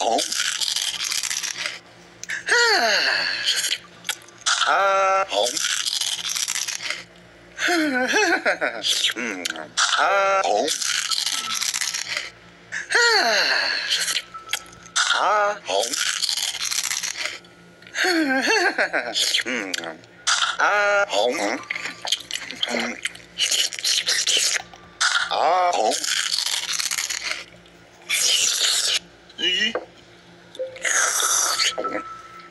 home. Ah. Mm, ah, home. Ah. Mm, ah, home.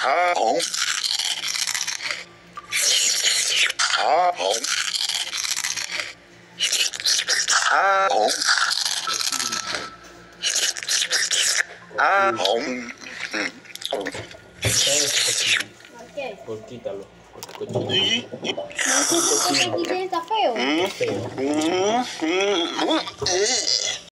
Ah, bom. Ah, bom. Ah, bom. Ah, bom. Cortítalo. Não, que feio. Feio.